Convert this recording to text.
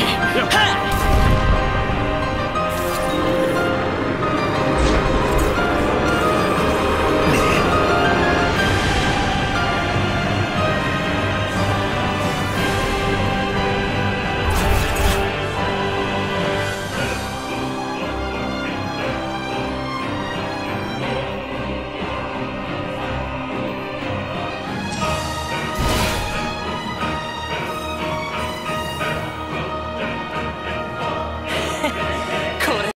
は！